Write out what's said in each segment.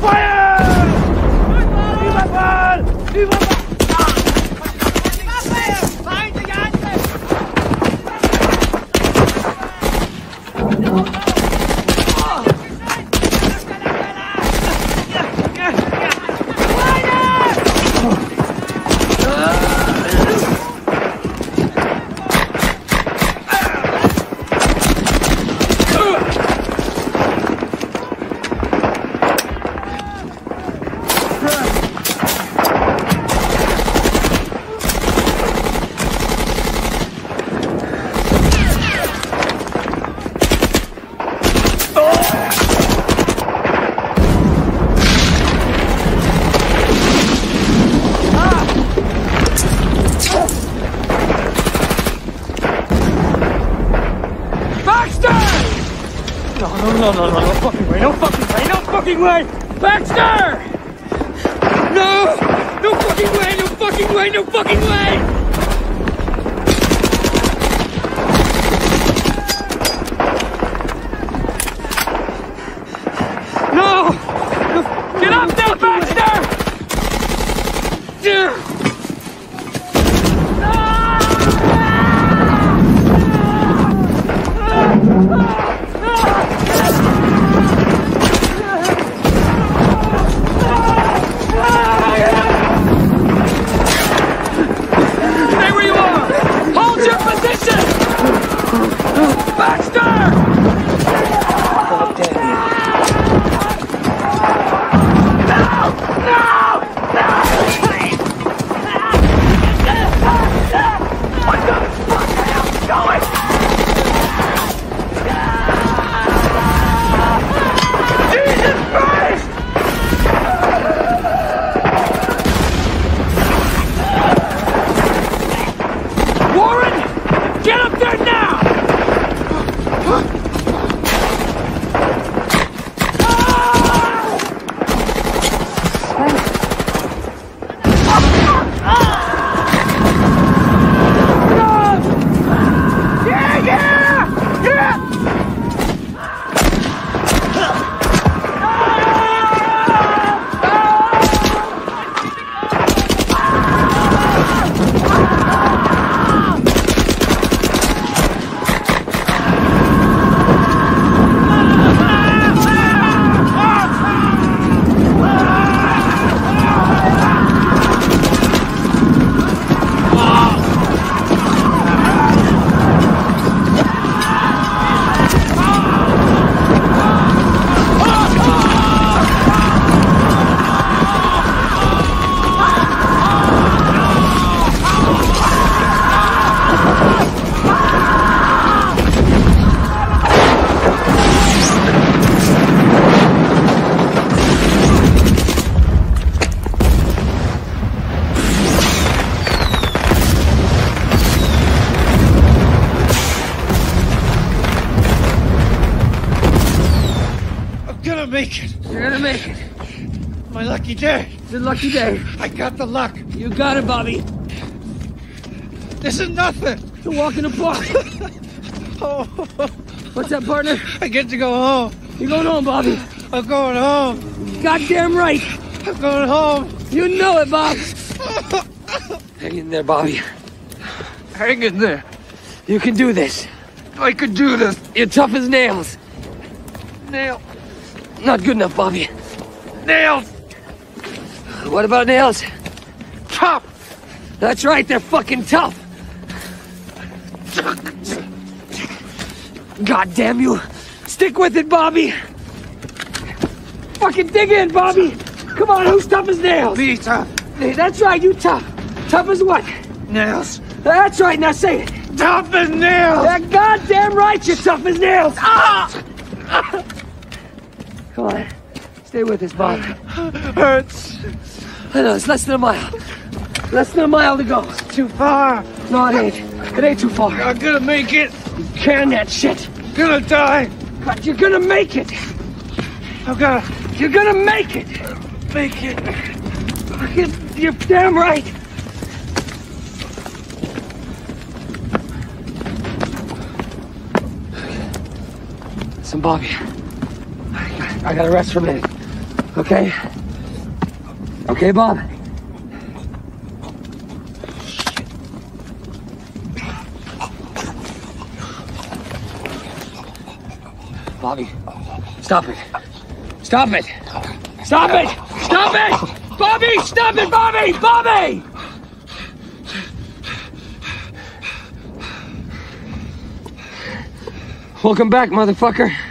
Fire! Viva Val! Viva day. It's a lucky day. I got the luck. You got it, Bobby. This is nothing. It's a walk in the park. Oh, What's that, partner? I get to go home. You're going home, Bobby. I'm going home. Goddamn right. I'm going home. You know it, Bob. Hang in there, Bobby. Hang in there. You can do this. I could do this. You're tough as nails. Nail. Not good enough, Bobby. Nails. What about nails? Top. That's right, they're fucking tough. God damn you. Stick with it, Bobby. Fucking dig in, Bobby. Come on, who's tough as nails? Be tough. That's right, you tough. Tough as what? Nails. That's right, now say it. Tough as nails. That goddamn right, you're tough as nails. Ah! Come on. Stay with us, Bobby. Hurts. I know, it's less than a mile. Less than a mile to go. Too far. No, it ain't. It ain't too far. I'm gonna make it. You Can that shit. Gonna die. But you're gonna make it. Oh, I'm gonna You're gonna make it. make it. You're, you're damn right. Listen, Bobby. I, I gotta rest for a minute. Okay? Okay, Bob? Bobby, stop it. Stop it! Stop it! Stop it! Bobby, stop it, Bobby! Bobby! Welcome back, motherfucker.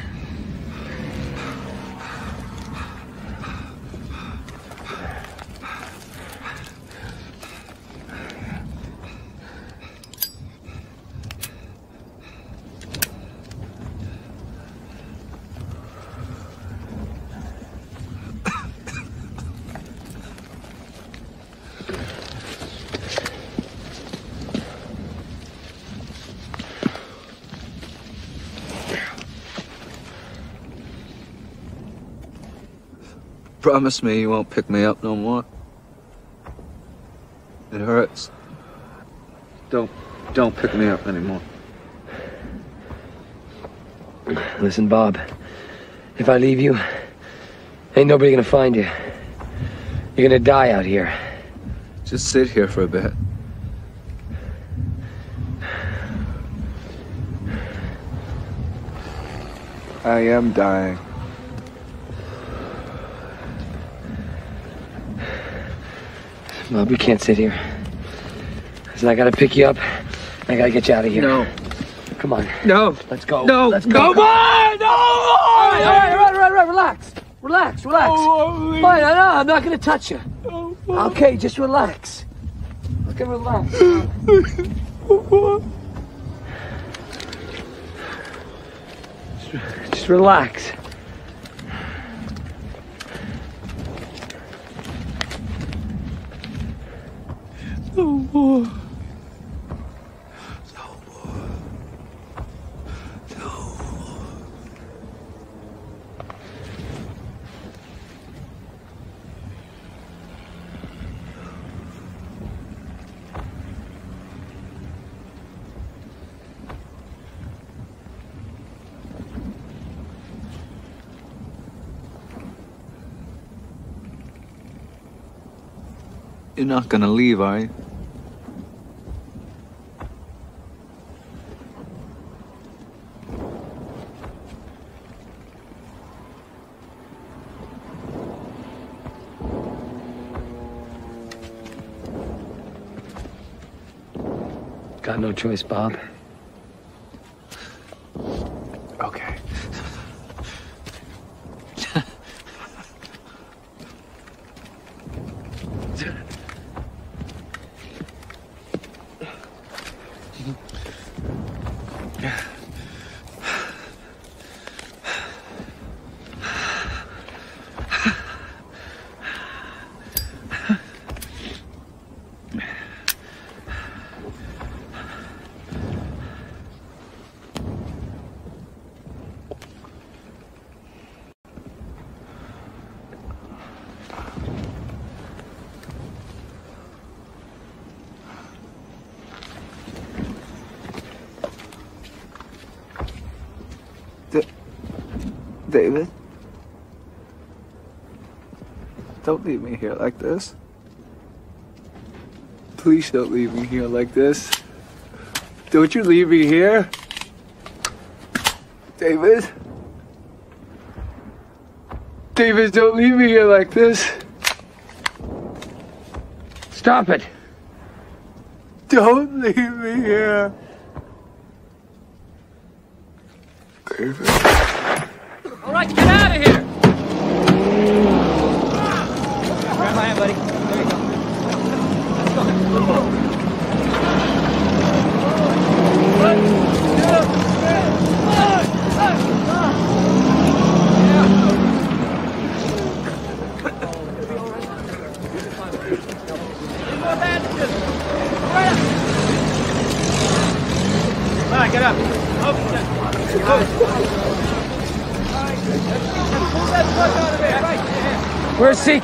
Promise me you won't pick me up no more. It hurts. Don't, don't pick me up anymore. Listen, Bob. If I leave you, ain't nobody gonna find you. You're gonna die out here. Just sit here for a bit. I am dying. Bob, we can't sit here. Listen, I gotta pick you up. I gotta get you out of here. No, Come on. no, Let's go. no, Let's go. no, boy, no! All right, all right, all right, all right, all right. Relax. Relax, relax. Oh, Fine, I know. I'm not gonna touch you. Okay, just relax. Okay, relax. Just- Just relax. You're not gonna leave, are you? Got no choice, Bob. David? Don't leave me here like this. Please don't leave me here like this. Don't you leave me here. David? David, don't leave me here like this. Stop it. Don't leave me here.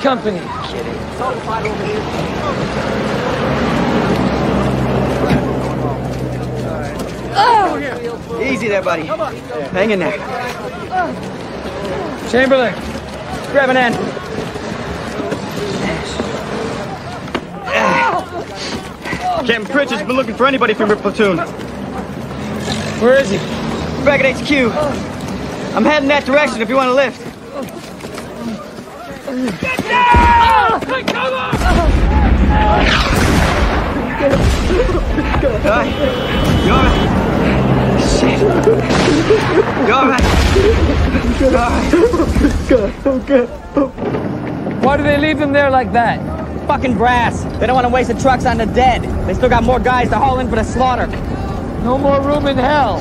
company. Easy there, buddy. Hang in there. Chamberlain, grab an end. Captain Pritchard's been looking for anybody from your platoon. Where is he? Back at HQ. I'm heading that direction if you want to lift. Alright. You alright? Shit. You alright? You alright? Why do they leave them there like that? Fucking brass. They don't want to waste the trucks on the dead. They still got more guys to haul in for the slaughter. No more room in hell.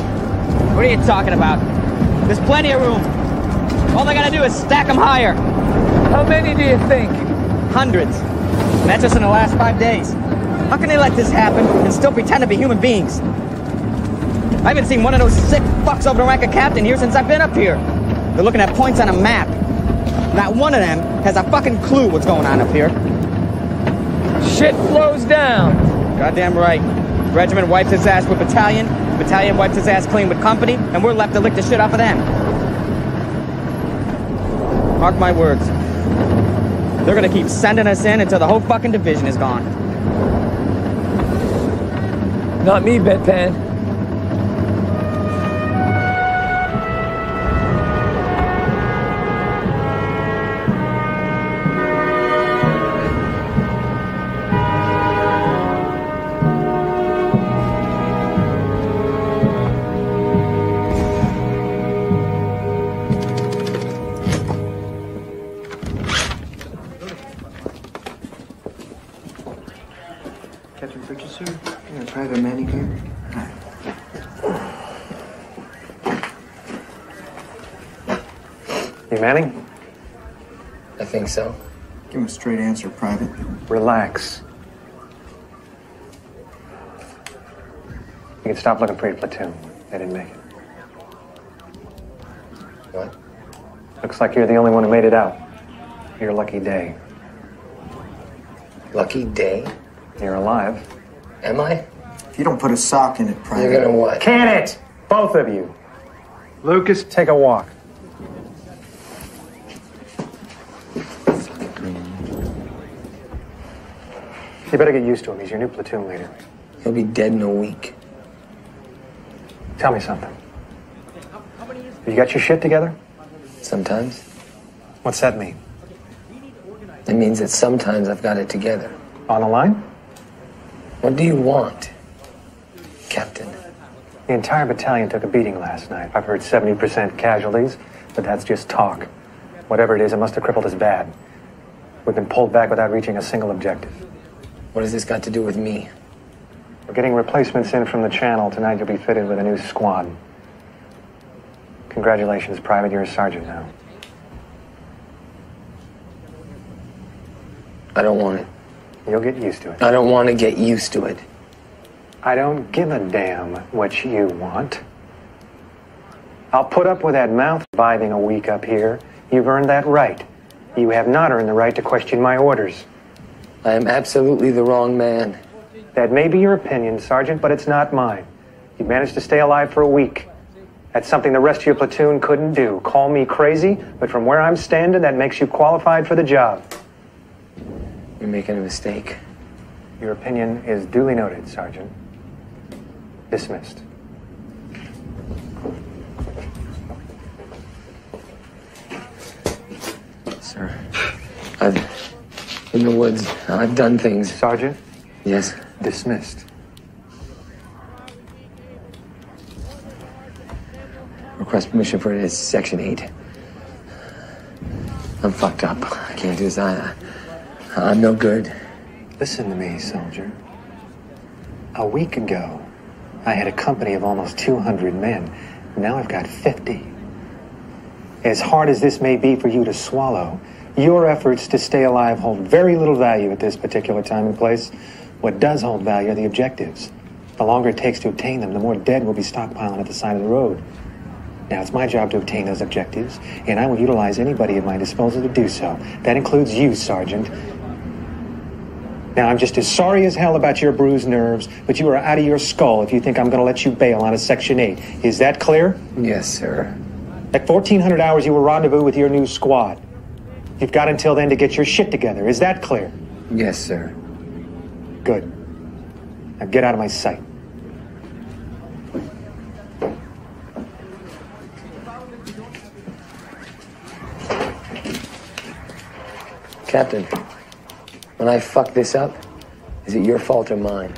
What are you talking about? There's plenty of room. All they gotta do is stack them higher. How many do you think? Hundreds. And that's just in the last five days. How can they let this happen and still pretend to be human beings? I haven't seen one of those sick fucks over the rank of captain here since I've been up here. They're looking at points on a map. Not one of them has a fucking clue what's going on up here. Shit flows down. Goddamn right. Regiment wipes its ass with battalion, battalion wipes its ass clean with company, and we're left to lick the shit off of them. Mark my words. They're gonna keep sending us in until the whole fucking division is gone. Not me, bedpan. Straight answer, Private. Relax. You can stop looking for your platoon. They didn't make it. What? Looks like you're the only one who made it out. Your lucky day. Lucky day? You're alive. Am I? If you don't put a sock in it, Private. You're gonna what? Can it? Both of you. Lucas, take a walk. You better get used to him. He's your new platoon leader. He'll be dead in a week. Tell me something. Have You got your shit together? Sometimes. What's that mean? It means that sometimes I've got it together. On the line? What do you want, Captain? The entire battalion took a beating last night. I've heard 70% casualties, but that's just talk. Whatever it is, it must have crippled us bad. We've been pulled back without reaching a single objective. What has this got to do with me? We're getting replacements in from the channel. Tonight you'll be fitted with a new squad. Congratulations, Private. You're a sergeant now. I don't want it. You'll get used to it. I don't want to get used to it. I don't give a damn what you want. I'll put up with that mouth vibing a week up here. You've earned that right. You have not earned the right to question my orders. I am absolutely the wrong man. That may be your opinion, Sergeant, but it's not mine. You managed to stay alive for a week. That's something the rest of your platoon couldn't do. Call me crazy, but from where I'm standing, that makes you qualified for the job. You're making a mistake. Your opinion is duly noted, Sergeant. Dismissed. Sir, I've in the woods. I've done things. Sergeant, Yes. dismissed. Request permission for. It's Section 8. I'm fucked up. I can't do this. I, I'm no good. Listen to me, soldier. A week ago, I had a company of almost 200 men. Now I've got 50. As hard as this may be for you to swallow, your efforts to stay alive hold very little value at this particular time and place. What does hold value are the objectives. The longer it takes to obtain them, the more dead will be stockpiling at the side of the road. Now, it's my job to obtain those objectives, and I will utilize anybody at my disposal to do so. That includes you, Sergeant. Now, I'm just as sorry as hell about your bruised nerves, but you are out of your skull if you think I'm going to let you bail on a Section 8. Is that clear? Yes, sir. At 1400 hours, you will rendezvous with your new squad. You've got until then to get your shit together. Is that clear? Yes, sir. Good. Now get out of my sight. Captain, when I fuck this up, is it your fault or mine?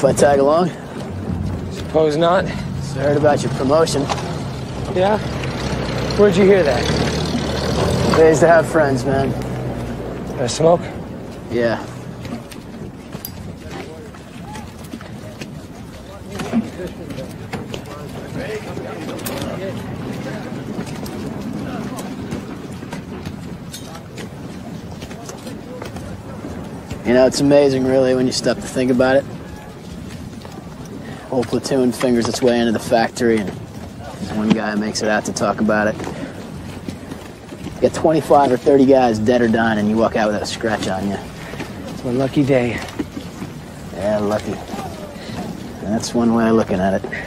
If I tag along? Suppose not. I heard about your promotion. Yeah? Where'd you hear that? Pays to have friends, man. A smoke? Yeah. You know, it's amazing, really, when you stop to think about it. Whole platoon fingers its way into the factory, and one guy makes it out to talk about it. You got 25 or 30 guys dead or dying, and you walk out without a scratch on you. It's my lucky day. Yeah, lucky. That's one way of looking at it.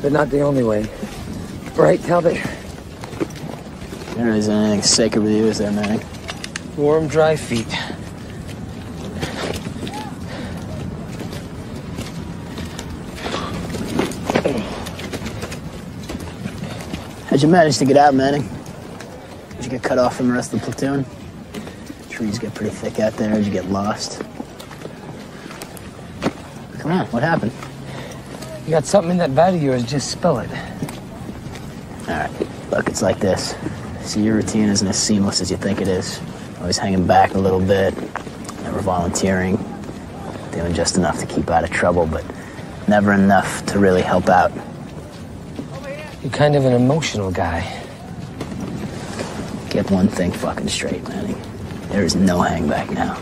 But not the only way. Right, Talbot? There isn't anything sacred with you, is there, Manning? Warm, dry feet. How'd you manage to get out, Manning? Did you get cut off from the rest of the platoon? Trees get pretty thick out there. Did you get lost? Come on, what happened? You got something in that bag of yours, just spill it. All right, look, it's like this. See, your routine isn't as seamless as you think it is. Always hanging back a little bit, never volunteering, doing just enough to keep out of trouble, but never enough to really help out. You're kind of an emotional guy. Get one thing fucking straight, Manning. There is no hangback now.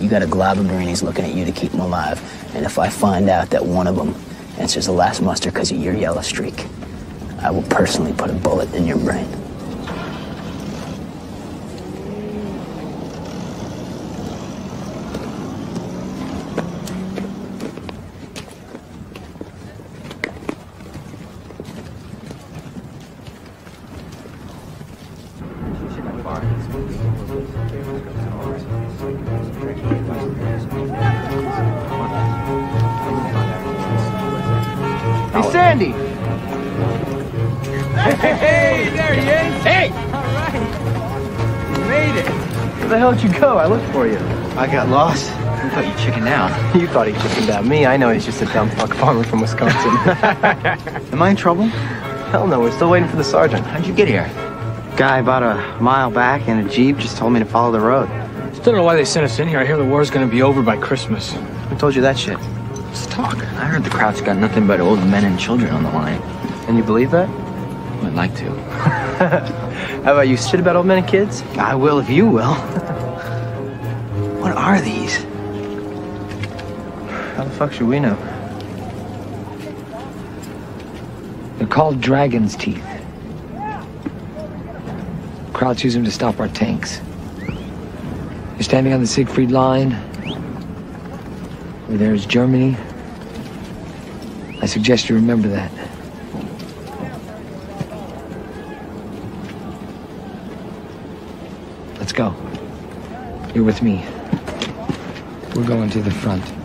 You got a glob of greenies looking at you to keep them alive, and if I find out that one of them answers the last muster because of your yellow streak, I will personally put a bullet in your brain. I got lost. You thought you chickened out. You thought he chickened out. Me, I know he's just a dumb fuck farmer from Wisconsin. Am I in trouble? Hell no, we're still waiting for the sergeant. How'd you get here? Guy about a mile back in a Jeep just told me to follow the road. Still don't know why they sent us in here. I hear the war's gonna be over by Christmas. Who told you that shit? Let's talk. I heard the Krauts got nothing but old men and children on the line. And you believe that? I'd like to. How about you shit about old men and kids? I will if you will. Are these? How the fuck should we know? They're called dragon's teeth. Krauts use them to stop our tanks. You're standing on the Siegfried line. Where there's Germany. I suggest you remember that. Let's go. You're with me. We're going to the front.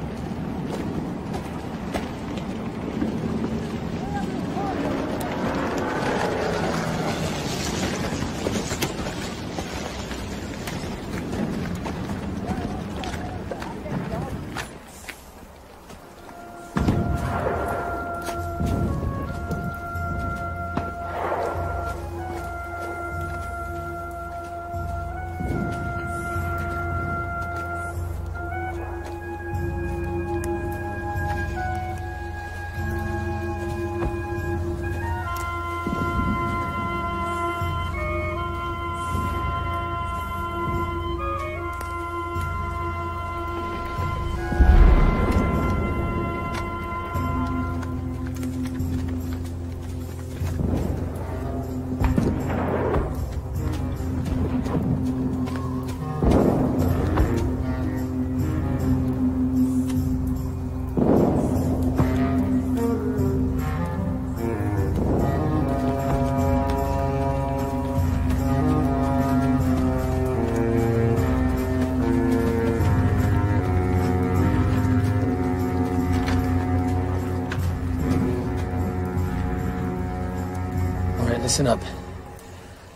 Listen up.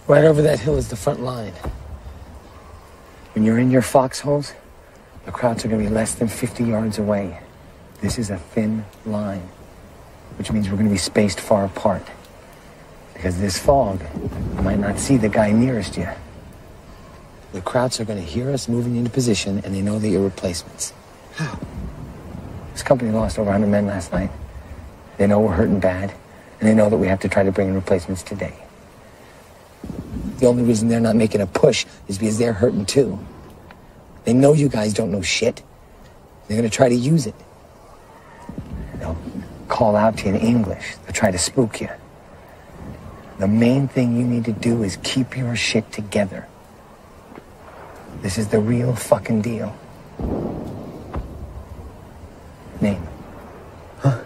Right over that hill is the front line. When you're in your foxholes, the Krauts are going to be less than 50 yards away. This is a thin line, which means we're going to be spaced far apart. Because this fog, you might not see the guy nearest you. The Krauts are going to hear us moving into position, and they know that you're replacements. How? This company lost over 100 men last night. They know we're hurting bad, and they know that we have to try to bring in replacements today. The only reason they're not making a push is because they're hurting too. They know you guys don't know shit. They're gonna try to use it. They'll call out to you in English. They'll try to spook you. The main thing you need to do is keep your shit together. This is the real fucking deal. Name. Huh?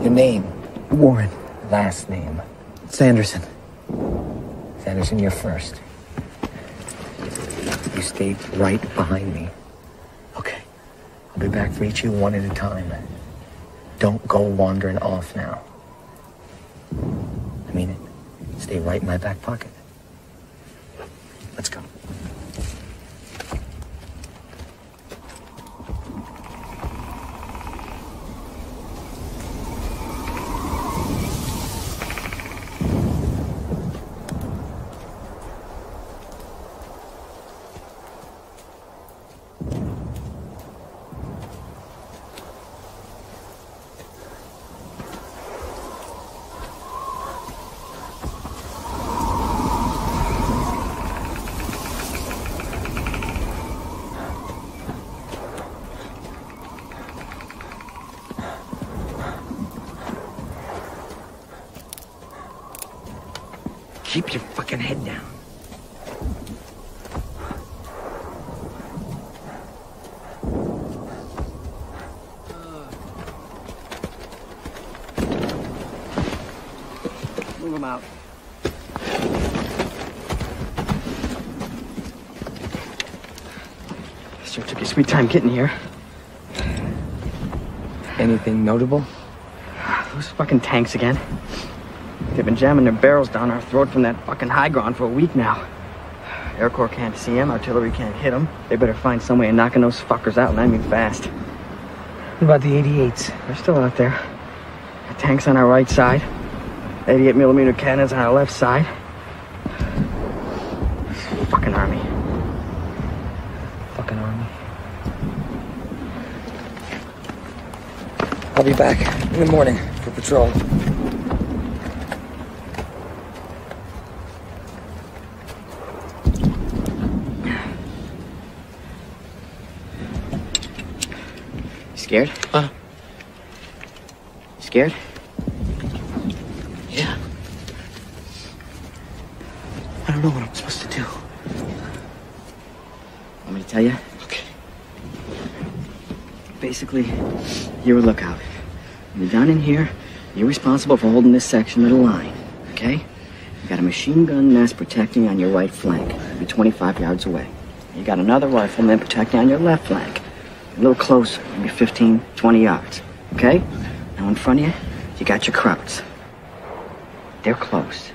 Your name. Warren. Last name. Sanderson. Sanderson, you're first. You stay right behind me. Okay. I'll be back for each of you one at a time. Don't go wandering off now. I mean it. Stay right in my back pocket. Let's go. Keep your fucking head down. Move him out. Sure took your sweet time getting here. Anything notable? Those fucking tanks again. They've been jamming their barrels down our throat from that fucking high ground for a week now. Air Corps can't see them, artillery can't hit them. They better find some way of knocking those fuckers out, and I mean fast. What about the 88s? They're still out there. The tanks on our right side, 88 millimeter cannons on our left side. Fucking army. Fucking army. I'll be back in the morning for patrol. You scared? Huh? Scared? Yeah. I don't know what I'm supposed to do. Want me to tell you? Okay. Basically, you're a lookout. You're down in here, you're responsible for holding this section of the line, okay? You got a machine gun nest protecting on your right flank. You're 25 yards away. You got another rifleman protecting on your left flank. A little closer, maybe 15, 20 yards, okay? Now in front of you, you got your Krauts. They're close.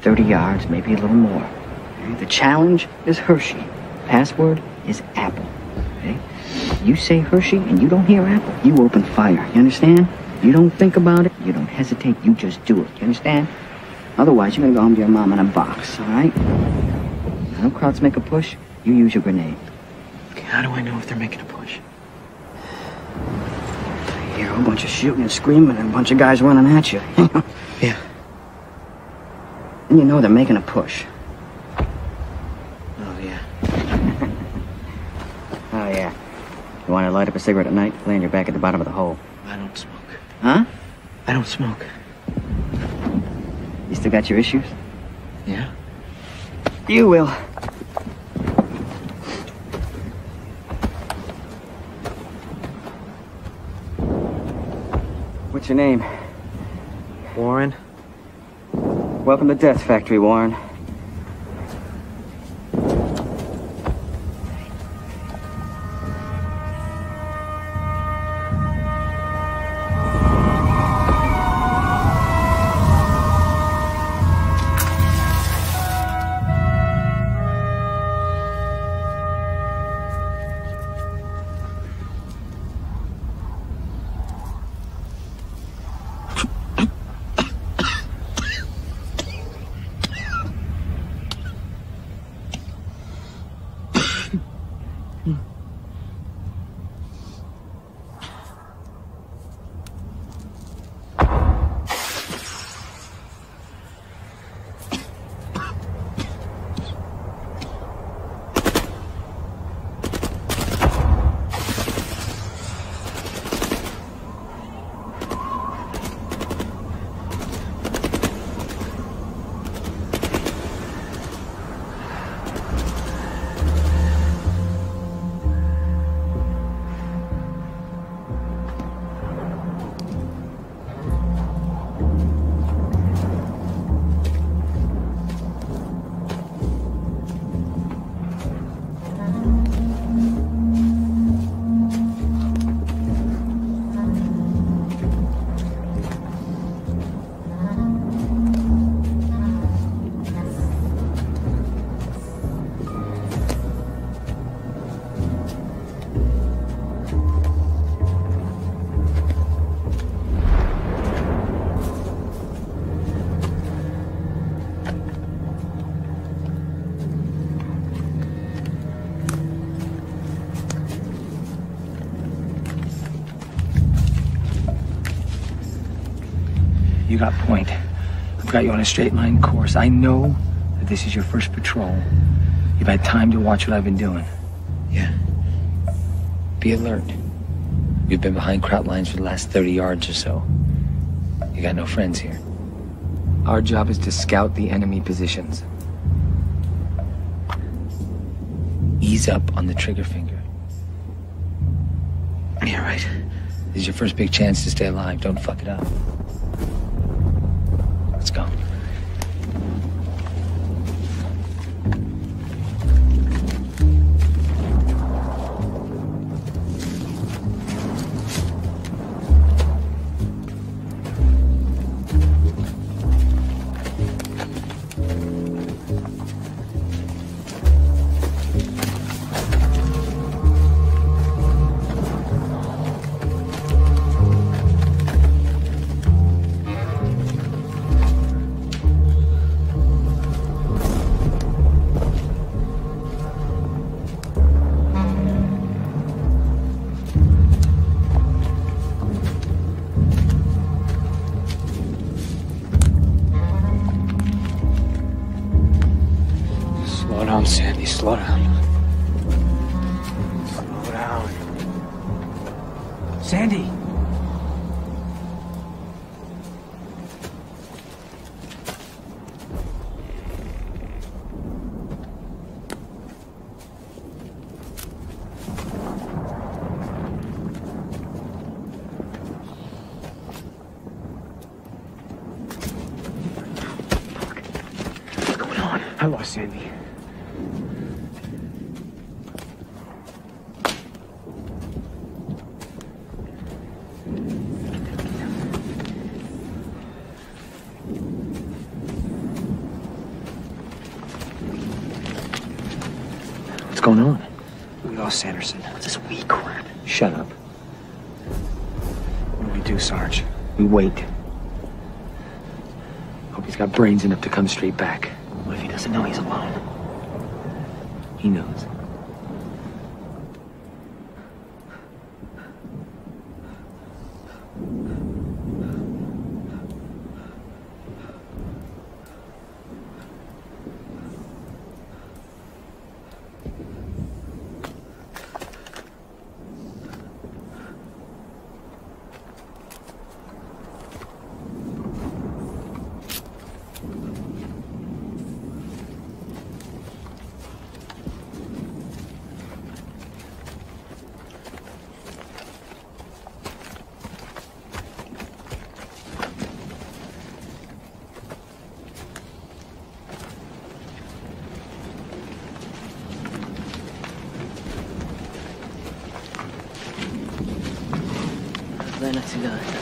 30 yards, maybe a little more. The challenge is Hershey. Password is Apple. Okay? You say Hershey and you don't hear Apple, you open fire. You understand? You don't think about it, you don't hesitate, you just do it. You understand? Otherwise, you're gonna go home to your mom in a box, all right? Now, no Krauts make a push, you use your grenade. Okay, how do I know if they're making a push? You hear a whole bunch of shooting and screaming and a bunch of guys running at you. Yeah. and you know they're making a push. Oh, yeah. Oh, yeah. You want to light up a cigarette at night? Lay on your back at the bottom of the hole. I don't smoke. Huh? I don't smoke. You still got your issues? Yeah? You will. What's your name? Warren? Welcome to Death Factory, Warren. You got point. I've got you on a straight line course. I know that this is your first patrol. You've had time to watch what I've been doing. Yeah. Be alert. You've been behind Kraut lines for the last 30 yards or so. You got no friends here. Our job is to scout the enemy positions. Ease up on the trigger finger. Yeah, right. This is your first big chance to stay alive. Don't fuck it up. Brains enough to come straight back. What if he doesn't know he's alone? He knows. Then it's done. Take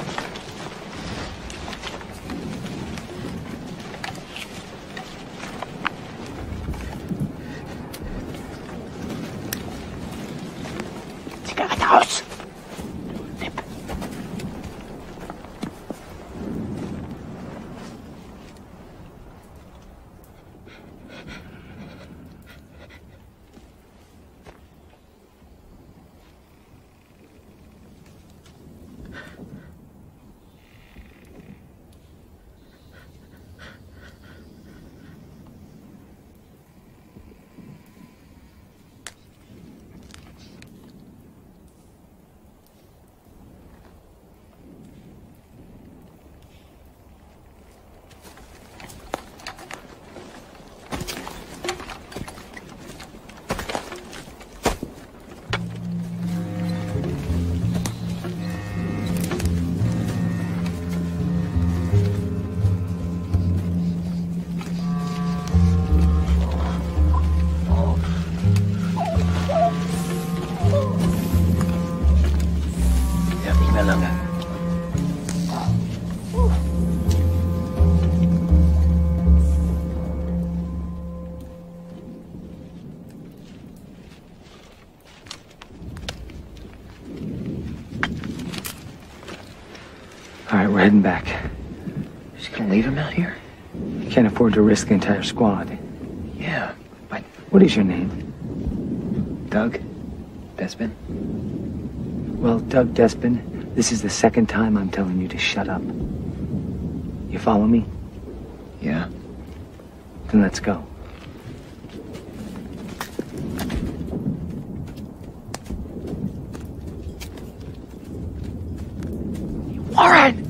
heading back. Just gonna leave him out here? You can't afford to risk the entire squad. Yeah, but What is your name? Doug? Despin? Well, Doug Despin, this is the second time I'm telling you to shut up. You follow me? Yeah. Then let's go. Warren!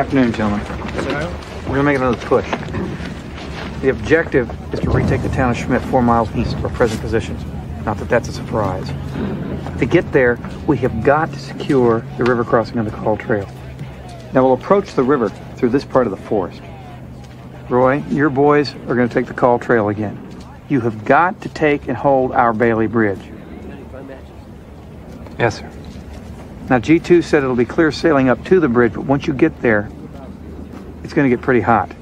Afternoon, gentlemen. We're gonna make another push. The objective is to retake the town of Schmidt four miles east of our present positions. Not that that's a surprise. To get there, we have got to secure the river crossing on the Kall Trail. Now we'll approach the river through this part of the forest. Roy, your boys are going to take the Kall Trail again. You have got to take and hold our Bailey Bridge. Yes, sir. Now, G2 said it'll be clear sailing up to the bridge, but once you get there, it's going to get pretty hot.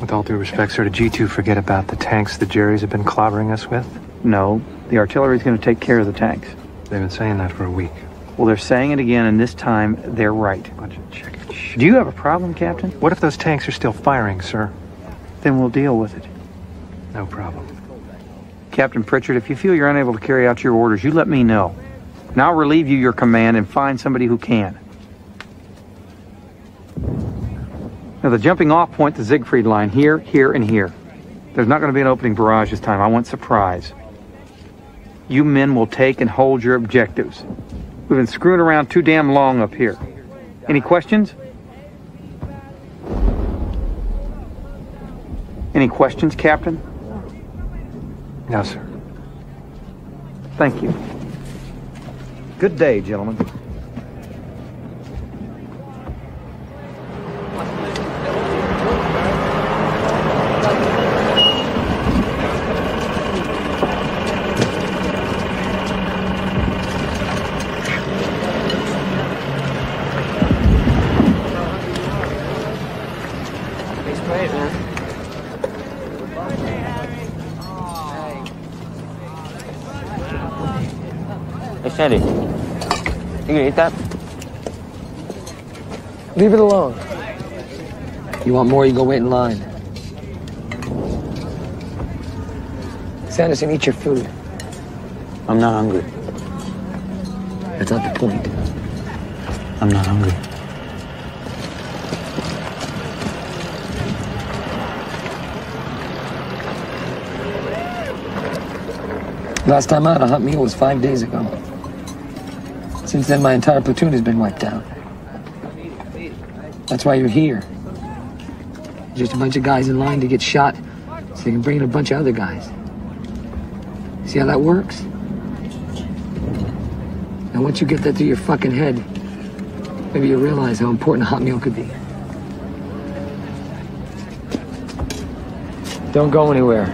With all due respect, sir, did G2 forget about the tanks the Jerry's have been clobbering us with? No, the artillery's going to take care of the tanks. They've been saying that for a week. Well, they're saying it again, and this time they're right. Bunch of chicken. Do you have a problem, Captain? What if those tanks are still firing, sir? Then we'll deal with it. No problem. Captain Pritchard, if you feel you're unable to carry out your orders, you let me know. And I'll relieve you your command and find somebody who can. Now, the jumping off point, the Siegfried line, here, here, and here. There's not going to be an opening barrage this time. I want surprise. You men will take and hold your objectives. We've been screwing around too damn long up here. Any questions? Any questions, Captain? No, sir. Thank you. Good day, gentlemen. You gonna eat that? Leave it alone. You want more, you go wait in line. Sanderson, eat your food. I'm not hungry. That's not the point. I'm not hungry. Last time out, a hot meal was five days ago. Since then, my entire platoon has been wiped out. That's why you're here. Just a bunch of guys in line to get shot so they can bring in a bunch of other guys. See how that works? Now, once you get that through your fucking head, maybe you'll realize how important a hot meal could be. Don't go anywhere.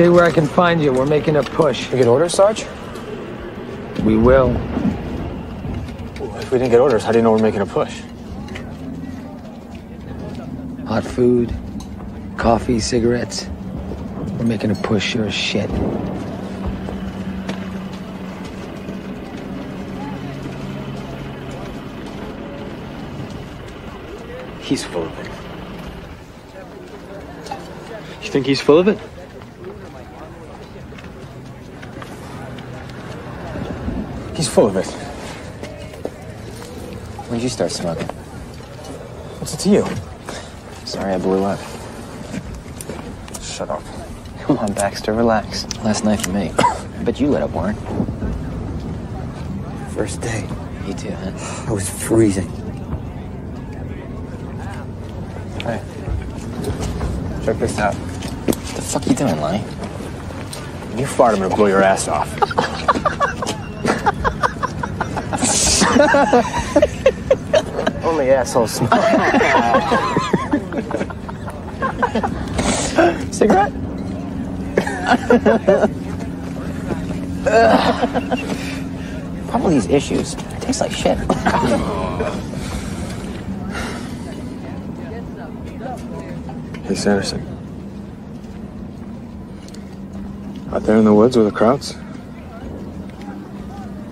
Stay where I can find you. We're making a push. We get orders, Sarge? We will. If we didn't get orders, how do you know we're making a push? Hot food, coffee, cigarettes. We're making a push, sure as shit. He's full of it. You think he's full of it? Full of it. When'd you start smoking? What's it to you? Sorry I blew up. Shut up. Come on, Baxter, relax. Last night for me. I bet you lit up, Warren. First day. You too, huh? I was freezing. Hey. Check this out. What the fuck are you doing, Lonnie? You fart, I'm gonna blow your ass off. Only assholes smoke. Cigarette? Probably these issues. It tastes like shit. Hey, Sanderson. Out there in the woods with the Krauts?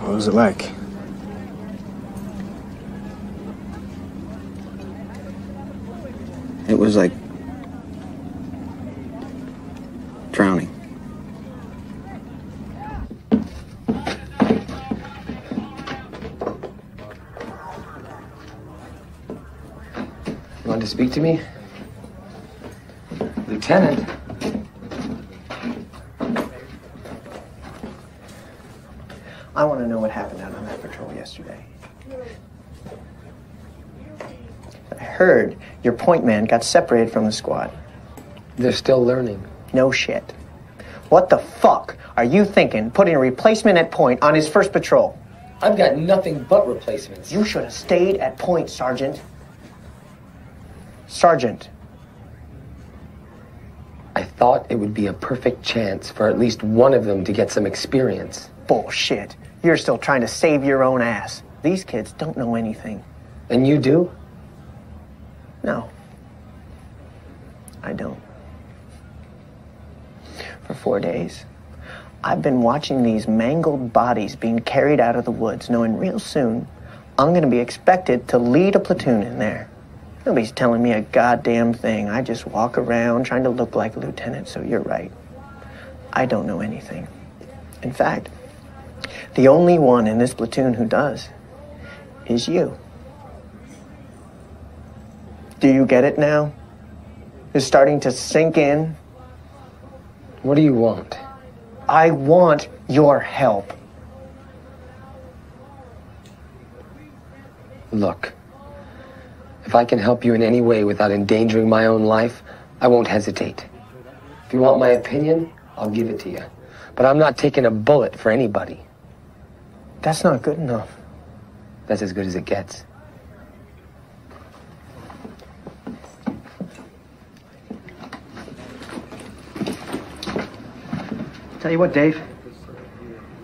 What was it like? It was like drowning. You want to speak to me? Lieutenant. I want to know what happened out on that patrol yesterday. I heard your point man got separated from the squad. They're still learning. No shit. What the fuck are you thinking putting a replacement at point on his first patrol? I've got nothing but replacements. You should have stayed at point, Sergeant. Sergeant. I thought it would be a perfect chance for at least one of them to get some experience. Bullshit. You're still trying to save your own ass. These kids don't know anything. And you do? No. I don't. For four days, I've been watching these mangled bodies being carried out of the woods, knowing real soon I'm going to be expected to lead a platoon in there. Nobody's telling me a goddamn thing. I just walk around trying to look like a lieutenant, so you're right. I don't know anything. In fact, the only one in this platoon who does is you. Do you get it now? It's starting to sink in. What do you want? I want your help. Look, if I can help you in any way without endangering my own life, I won't hesitate. If you want my opinion, I'll give it to you. But I'm not taking a bullet for anybody. That's not good enough. That's as good as it gets. Tell you what, Dave.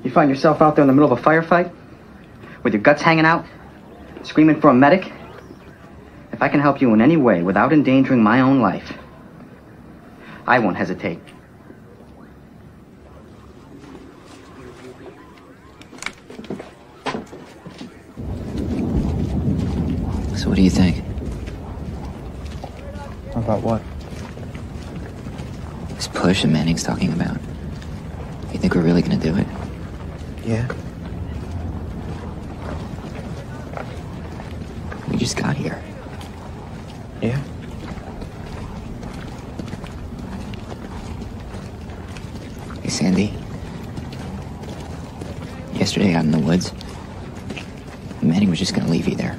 You find yourself out there in the middle of a firefight with your guts hanging out, screaming for a medic. If I can help you in any way without endangering my own life, I won't hesitate. So what do you think? About what? This push that Manning's talking about. You think we're really gonna do it? Yeah. We just got here. Yeah. Hey, Sandy. Yesterday out in the woods, Manning was just gonna leave you there.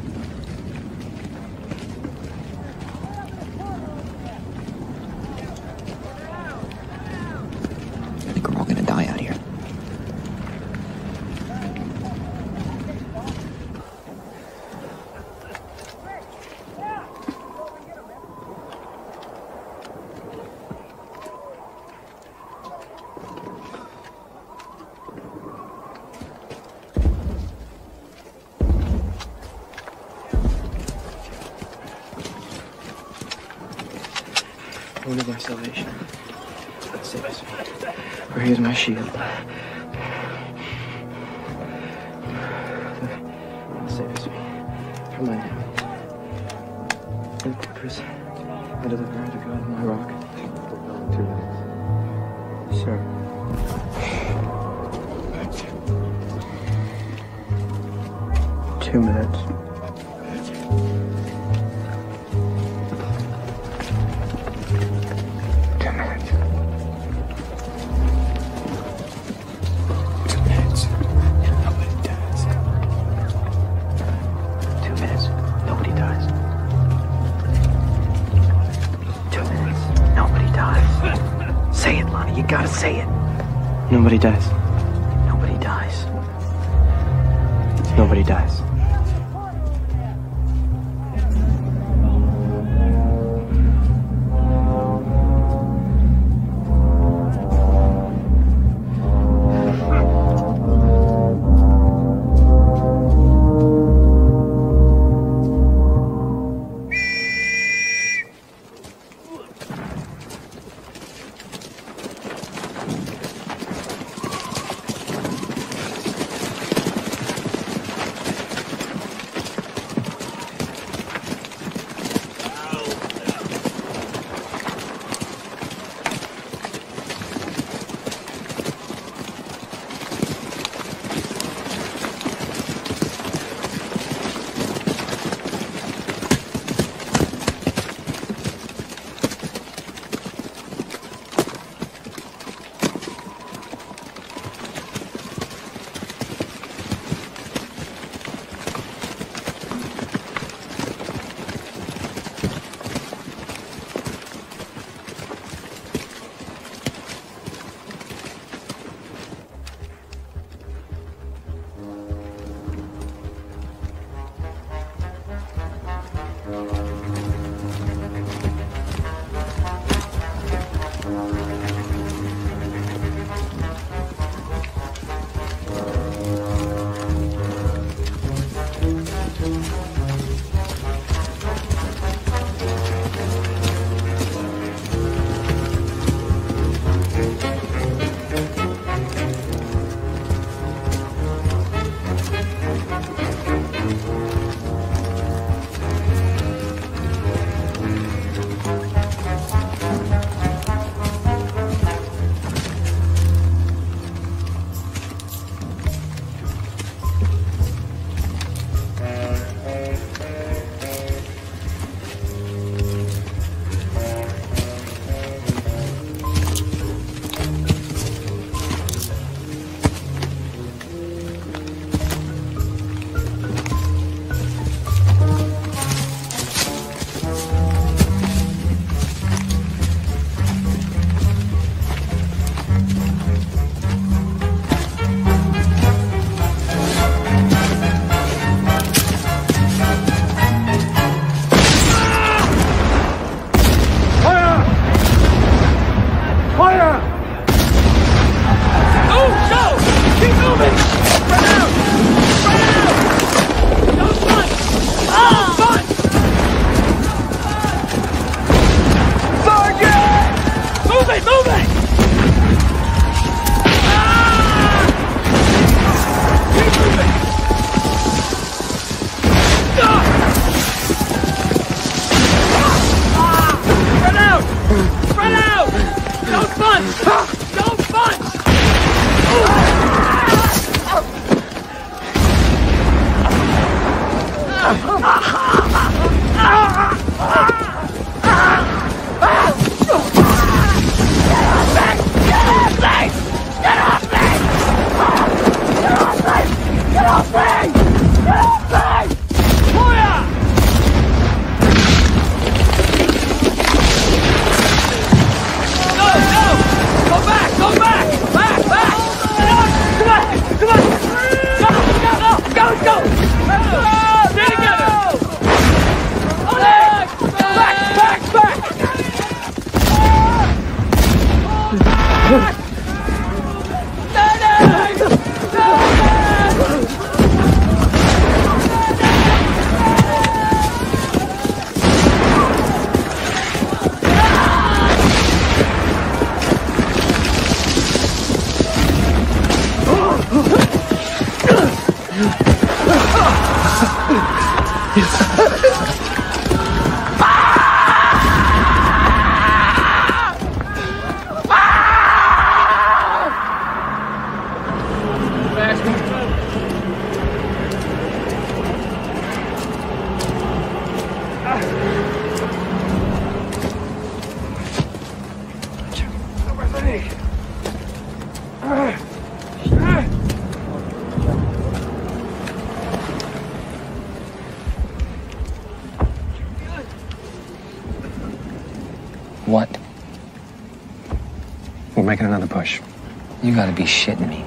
Be shitting me.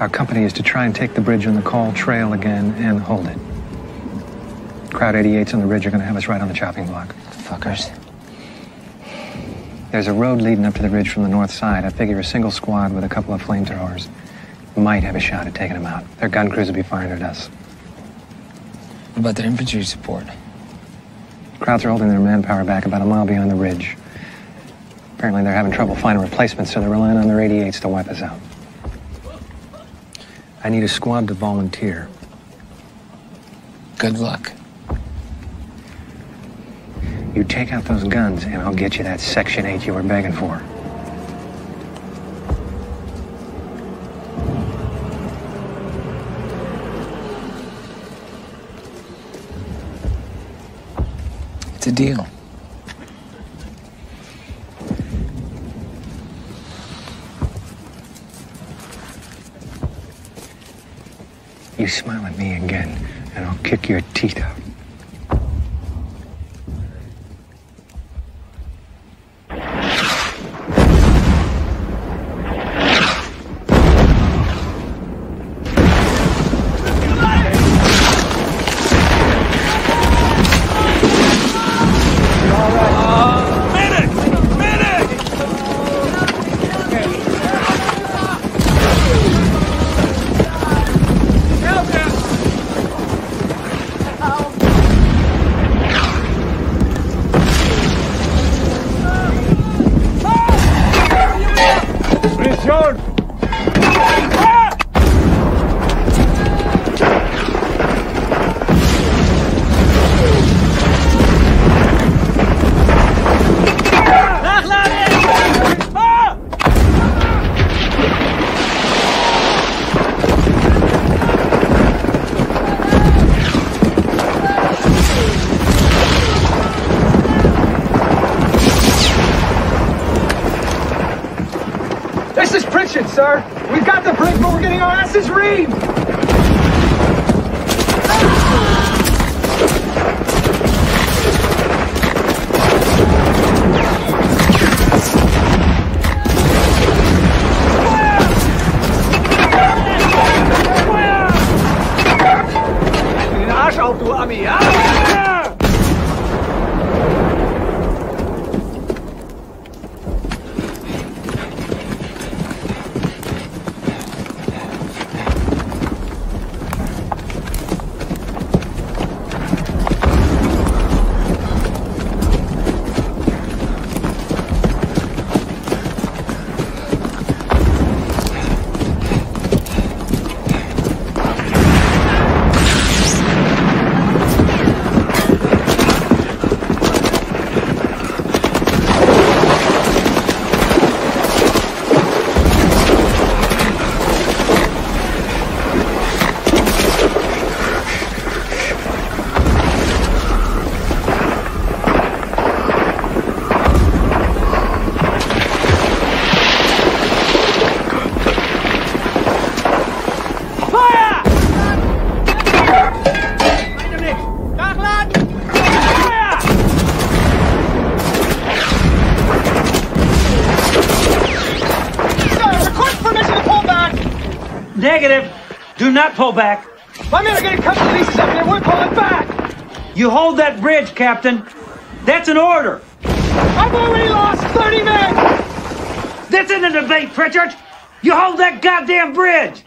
Our company is to try and take the bridge on the Kall Trail again and hold it. Kraut 88's on the ridge are going to have us right on the chopping block. Fuckers. There's a road leading up to the ridge from the north side. I figure a single squad with a couple of flamethrowers might have a shot at taking them out. Their gun crews will be firing at us. What about their infantry support? Krauts are holding their manpower back about a mile beyond the ridge. Apparently, they're having trouble finding replacements, so they're relying on their 88s to wipe us out. I need a squad to volunteer. Good luck. You take out those guns, and I'll get you that Section 8 you were begging for. It's a deal. You smile at me again, and I'll kick your teeth out. Not pull back. My men are getting cut to pieces up here. We're pulling back. You hold that bridge, Captain. That's an order. I've already lost 30 men. This isn't a debate, Pritchard. You hold that goddamn bridge.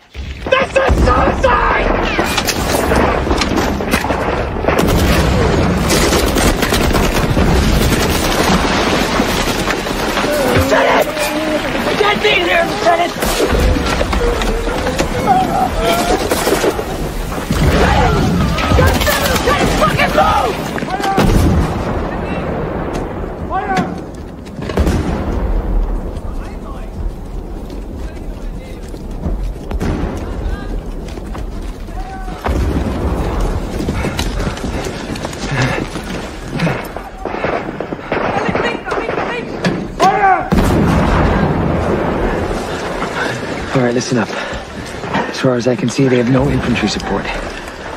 Far as I can see, they have no infantry support.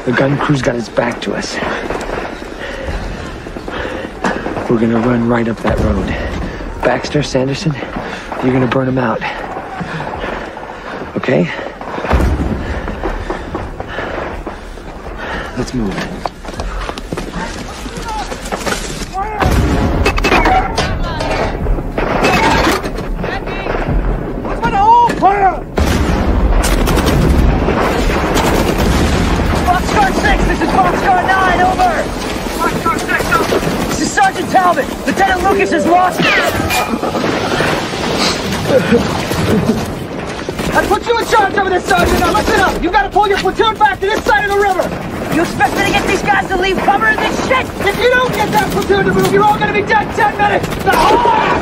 The gun crew's got its back to us. We're gonna run right up that road. Baxter, Sanderson, you're gonna burn them out. Okay? Let's move. I put you in charge over this, Sergeant. Now listen up. You gotta pull your platoon back to this side of the river. You expect me to get these guys to leave cover in this shit? If you don't get that platoon to move, you're all gonna be dead in 10 minutes. Now,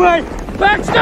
way! Baxter!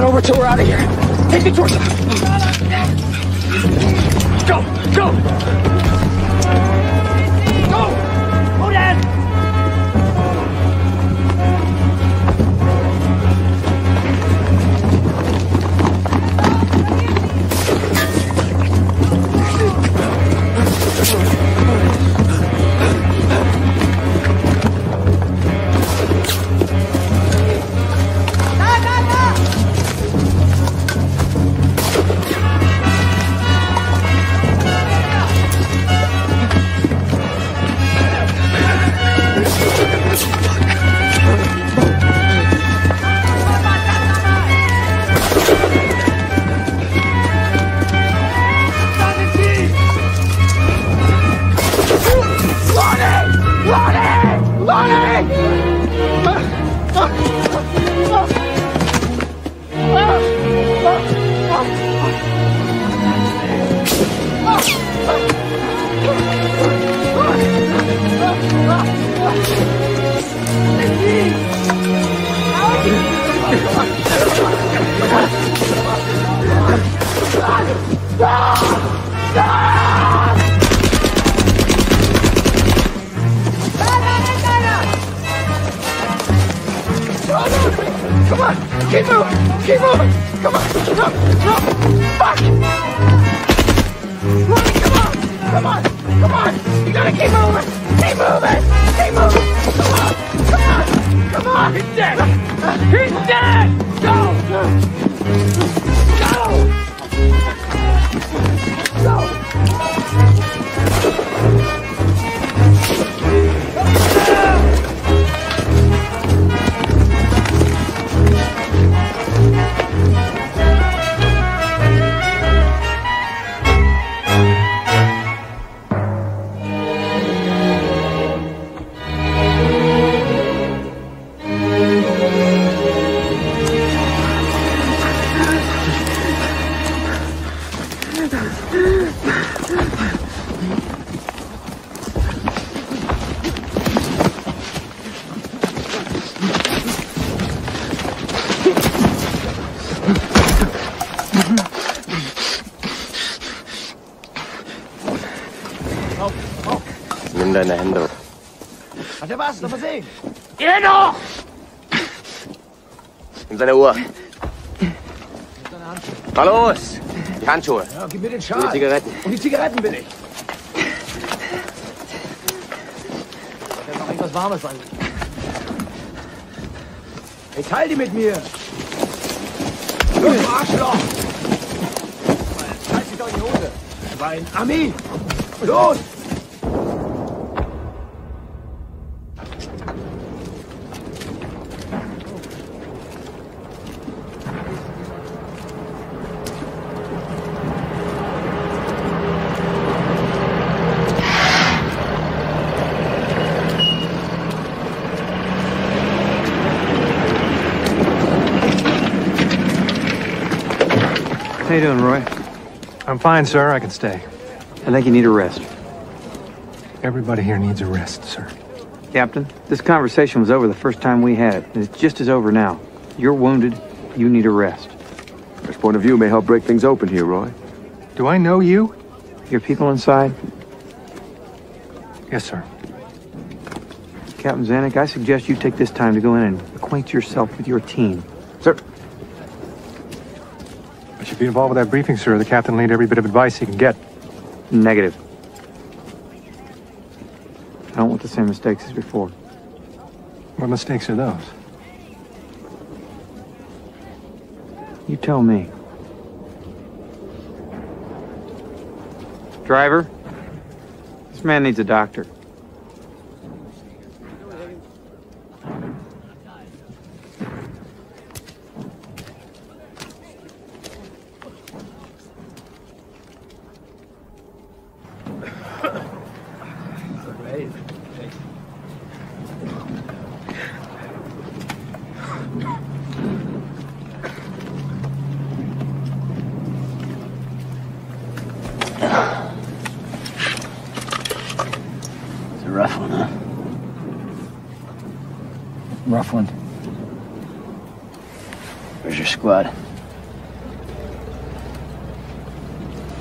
On over till we're out of here. Take the torch. Go, go. Nimm deine Hände. Warte was? Noch mal sehen! Geh noch! Nimm seine Uhr. Na los! Die Handschuhe. Ja, gib mir den Und Schal. die Zigaretten. Und die Zigaretten will ich. Da noch irgendwas Warmes an. Hey, teil die mit mir. Du Arschloch! Scheiß dich doch in die Hose. Schwein. Ami! Los! Fine, sir. I can stay. I think you need a rest. Everybody here needs a rest, sir. Captain, this conversation was over the first time we had it, and it's just as over now. You're wounded. You need a rest. This point of view may help break things open here, Roy. Do I know you? Your people inside? Yes, sir. Captain Zanuck, I suggest you take this time to go in and acquaint yourself with your team. Sir. I should be involved with that briefing, sir. The captain will need every bit of advice he can get. Negative. I don't want the same mistakes as before. What mistakes are those? You tell me. Driver, this man needs a doctor. It's a rough one, huh? Rough one. Where's your squad?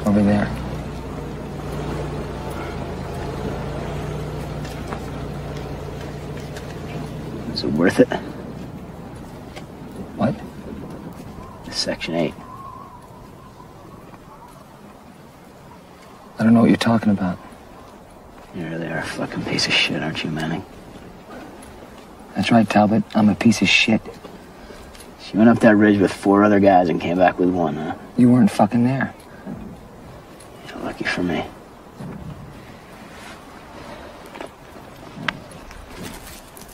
over there. Is it worth it? What? Section 8. I don't know what you're talking about. You really are a fucking piece of shit, aren't you, Manning? That's right, Talbot. I'm a piece of shit. She went up that ridge with four other guys and came back with one, huh? You weren't fucking there. You're lucky for me.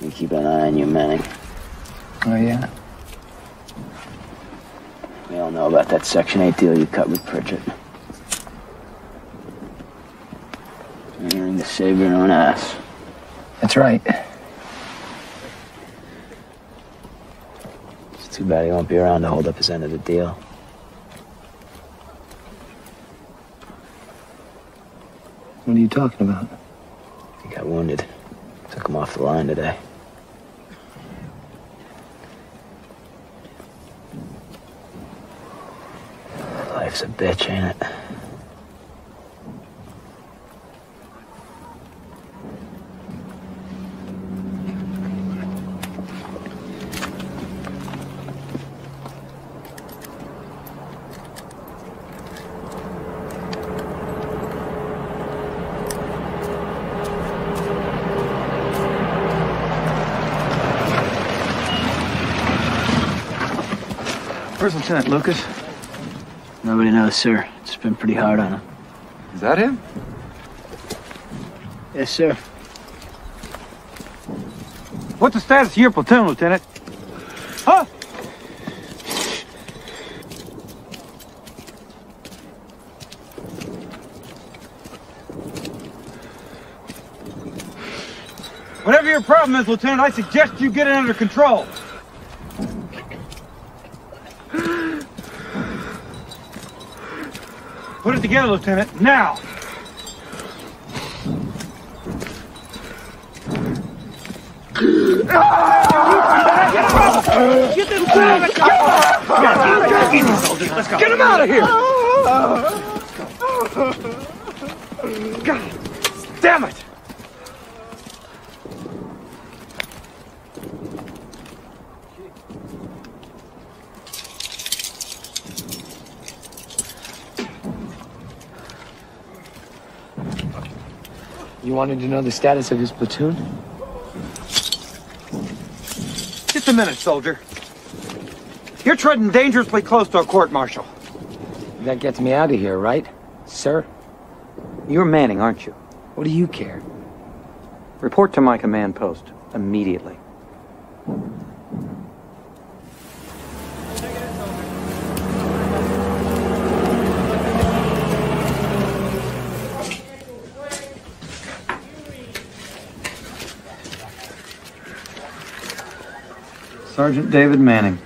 We keep an eye on you, Manning. Oh, yeah? We all know about that Section 8 deal you cut with Pritchett. You're to save your own ass. That's right. It's too bad he won't be around to hold up his end of the deal. What are you talking about? He got wounded. Took him off the line today. Life's a bitch, ain't it? Lieutenant Lucas? Nobody knows, sir. It's been pretty hard on him. Is that him? Yes, sir. What's the status of your platoon, Lieutenant? Huh? Whatever your problem is, Lieutenant, I suggest you get it under control. Put it together, Lieutenant, now! Get him out of here! Wanted to know the status of his platoon? Just a minute, soldier. You're treading dangerously close to a court martial. That gets me out of here, right, sir? You're Manning, aren't you? What do you care? Report to my command post immediately. Sergeant David Manning.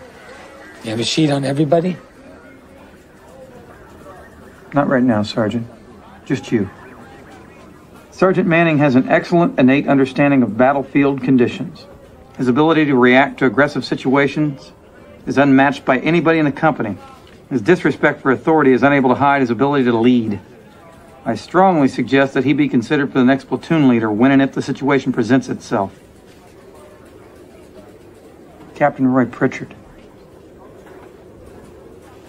You have a sheet on everybody? Not right now, Sergeant. Just you. Sergeant Manning has an excellent innate understanding of battlefield conditions. His ability to react to aggressive situations is unmatched by anybody in the company. His disrespect for authority is unable to hide his ability to lead. I strongly suggest that he be considered for the next platoon leader when and if the situation presents itself. Captain Roy Pritchett.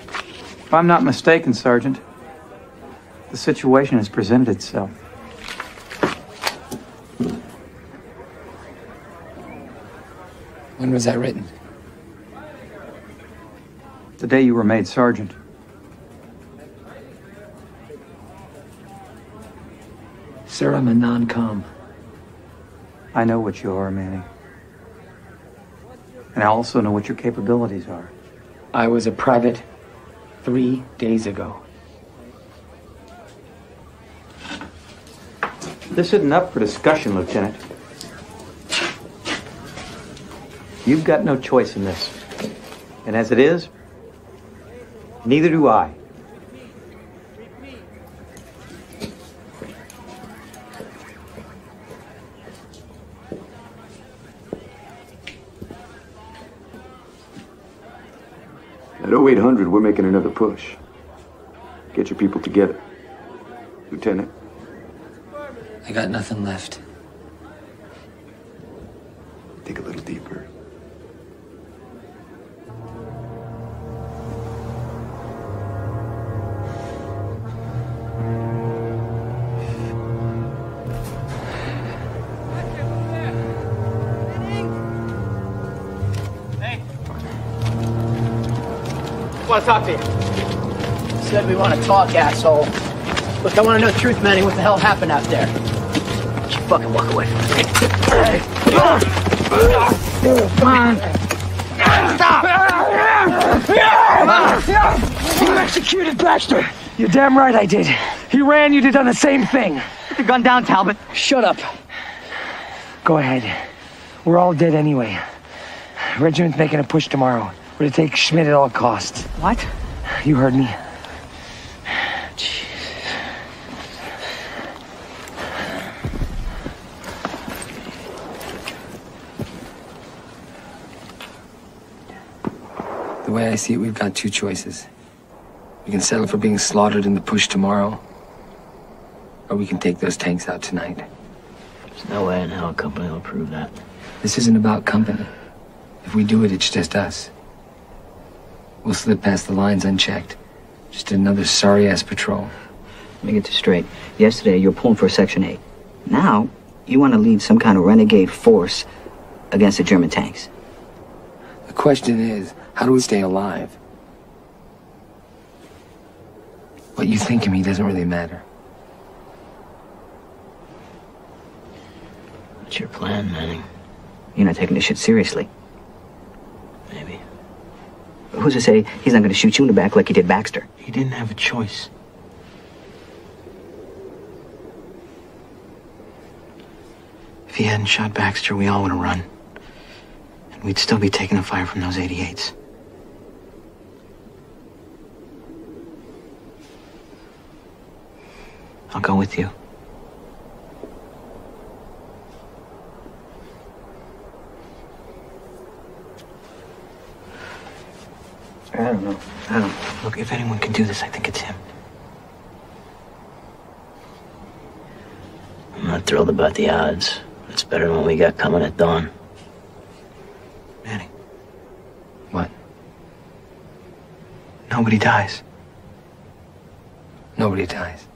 If I'm not mistaken, Sergeant, the situation has presented itself. When was that written? The day you were made sergeant. Sir, I'm a non-com. I know what you are, Manning. And I also know what your capabilities are. I was a private three days ago. This isn't up for discussion, Lieutenant. You've got no choice in this. And as it is, neither do I. At 0800, we're making another push. Get your people together. Lieutenant. I got nothing left. Dig a little deeper. Want to talk to you. Said we want to talk, asshole. Look, I want to know the truth, Manny. What the hell happened out there? Just fucking walk away from me. Come on. Stop! You executed Baxter. You're damn right I did. He ran, you'd have done the same thing. Put the gun down, Talbot. Shut up. Go ahead. We're all dead anyway. Regiment's making a push tomorrow. We're to take Schmidt at all costs. What? You heard me. The way I see it, we've got two choices. We can settle for being slaughtered in the push tomorrow, or we can take those tanks out tonight. There's no way in hell a company will approve that. This isn't about company. If we do it, it's just us. We'll slip past the lines unchecked. Just another sorry ass patrol. Let me get this straight. Yesterday, you were pulling for Section 8. Now, you want to lead some kind of renegade force against the German tanks. The question is, how do we stay alive? What you think of me doesn't really matter. What's your plan, Manning? You're not taking this shit seriously. Maybe. Who's to say he's not going to shoot you in the back like he did Baxter? He didn't have a choice. If he hadn't shot Baxter, we all would have run. And we'd still be taking the fire from those 88s. I'll go with you. I don't know. I don't. Look, if anyone can do this, I think it's him. I'm not thrilled about the odds. It's better than what we got coming at dawn. Manny. What? Nobody dies. Nobody dies.